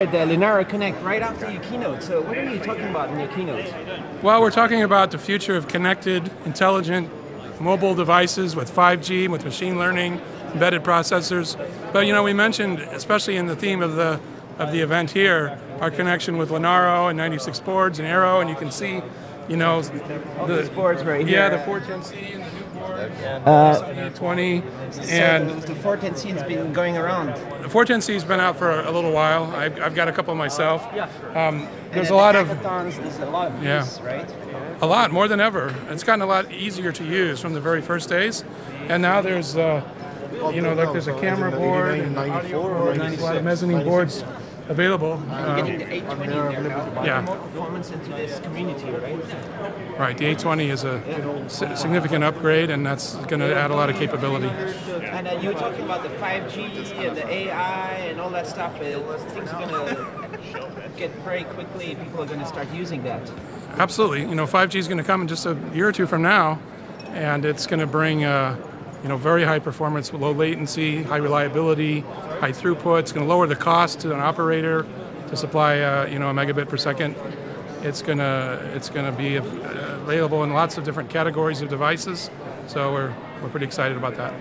The Linaro Connect right after your keynote. So what are you talking about in your keynote? Well, we're talking about the future of connected, intelligent mobile devices with 5G, with machine learning, embedded processors. But you know, we mentioned, especially in the theme of the of the event here, our connection with Linaro and 96 boards and Arrow, and you can see, you know, the boards right here. Yeah, the 410C and the new board, uh, 20, and so the 410C has been going around. The 410C has been out for a little while. I've, I've got a couple myself. Yeah. Um, there's a lot of there's a lot of yeah, use, right? A lot more than ever. It's gotten a lot easier to use from the very first days, and now there's. Uh, you know, like there's a camera board and audio board, a lot of mezzanine boards available. Uh, getting the 820 there now. Yeah. More performance into this community, right? Right. The 820 is a significant upgrade, and that's going to add a lot of capability. And uh, you were talking about the 5G and the AI and all that stuff. Uh, things are going to get very quickly. People are going to start using that. Absolutely. You know, 5G is going to come in just a year or two from now, and it's going to bring. Uh, you know, very high performance, low latency, high reliability, high throughput. It's going to lower the cost to an operator to supply, uh, you know, a megabit per second. It's going to it's going to be available in lots of different categories of devices. So we're we're pretty excited about that.